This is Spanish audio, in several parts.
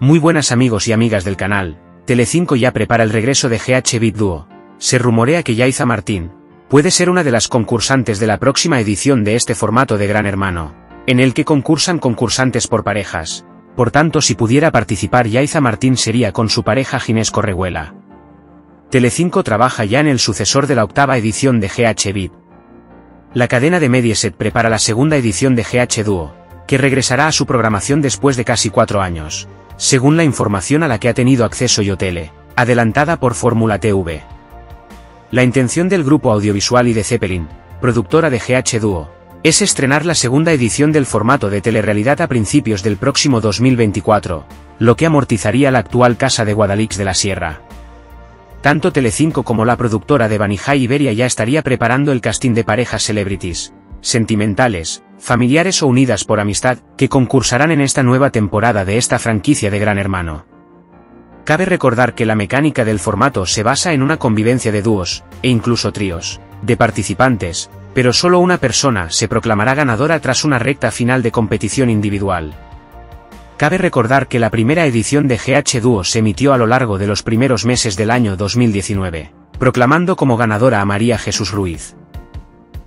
Muy buenas amigos y amigas del canal, Telecinco ya prepara el regreso de GH Beat Duo. Se rumorea que Yaiza Martín puede ser una de las concursantes de la próxima edición de este formato de Gran Hermano, en el que concursan concursantes por parejas. Por tanto, si pudiera participar Yaiza Martín sería con su pareja Ginés Correguela. Telecinco trabaja ya en el sucesor de la octava edición de GH Beat. La cadena de Mediaset prepara la segunda edición de GH Duo, que regresará a su programación después de casi cuatro años según la información a la que ha tenido acceso Yotele, adelantada por Fórmula TV. La intención del grupo audiovisual y de Zeppelin, productora de GH Duo, es estrenar la segunda edición del formato de telerrealidad a principios del próximo 2024, lo que amortizaría la actual Casa de Guadalix de la Sierra. Tanto Telecinco como la productora de Banijay Iberia ya estaría preparando el casting de parejas celebrities, sentimentales, familiares o unidas por amistad, que concursarán en esta nueva temporada de esta franquicia de Gran Hermano. Cabe recordar que la mecánica del formato se basa en una convivencia de dúos, e incluso tríos, de participantes, pero solo una persona se proclamará ganadora tras una recta final de competición individual. Cabe recordar que la primera edición de GH Dúo se emitió a lo largo de los primeros meses del año 2019, proclamando como ganadora a María Jesús Ruiz.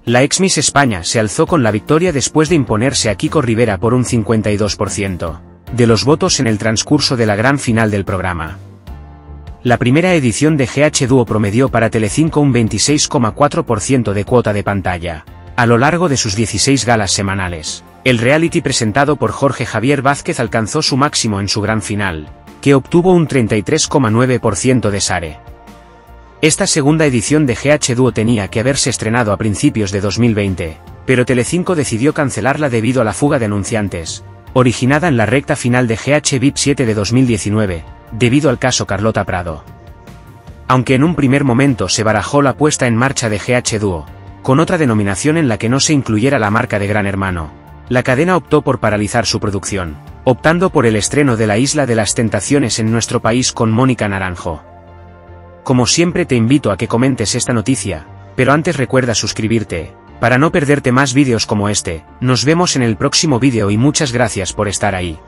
La ex Miss España se alzó con la victoria después de imponerse a Kiko Rivera por un 52% de los votos en el transcurso de la gran final del programa. La primera edición de GH Duo promedió para Telecinco un 26,4% de cuota de pantalla, a lo largo de sus 16 galas semanales. El reality presentado por Jorge Javier Vázquez alcanzó su máximo en su gran final, que obtuvo un 33,9% de Sare. Esta segunda edición de GH Duo tenía que haberse estrenado a principios de 2020, pero Telecinco decidió cancelarla debido a la fuga de anunciantes, originada en la recta final de GH VIP 7 de 2019, debido al caso Carlota Prado. Aunque en un primer momento se barajó la puesta en marcha de GH Duo, con otra denominación en la que no se incluyera la marca de Gran Hermano, la cadena optó por paralizar su producción, optando por el estreno de La Isla de las Tentaciones en nuestro país con Mónica Naranjo. Como siempre te invito a que comentes esta noticia, pero antes recuerda suscribirte, para no perderte más vídeos como este, nos vemos en el próximo vídeo y muchas gracias por estar ahí.